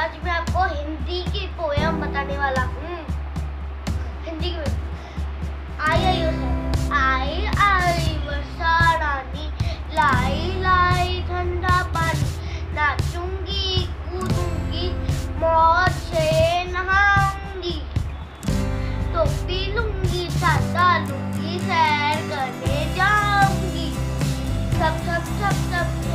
आज मैं आपको हिंदी की पोयम बताने वाला हूँ। हिंदी की आई आई आई आई वर्षा रानी लाई लाई ठंडा पानी। नाचूँगी कूदूँगी मौत से नहाऊँगी। तो पी लूँगी छाता लूँगी सैर करने जाऊँगी। सब सब सब सब, सब।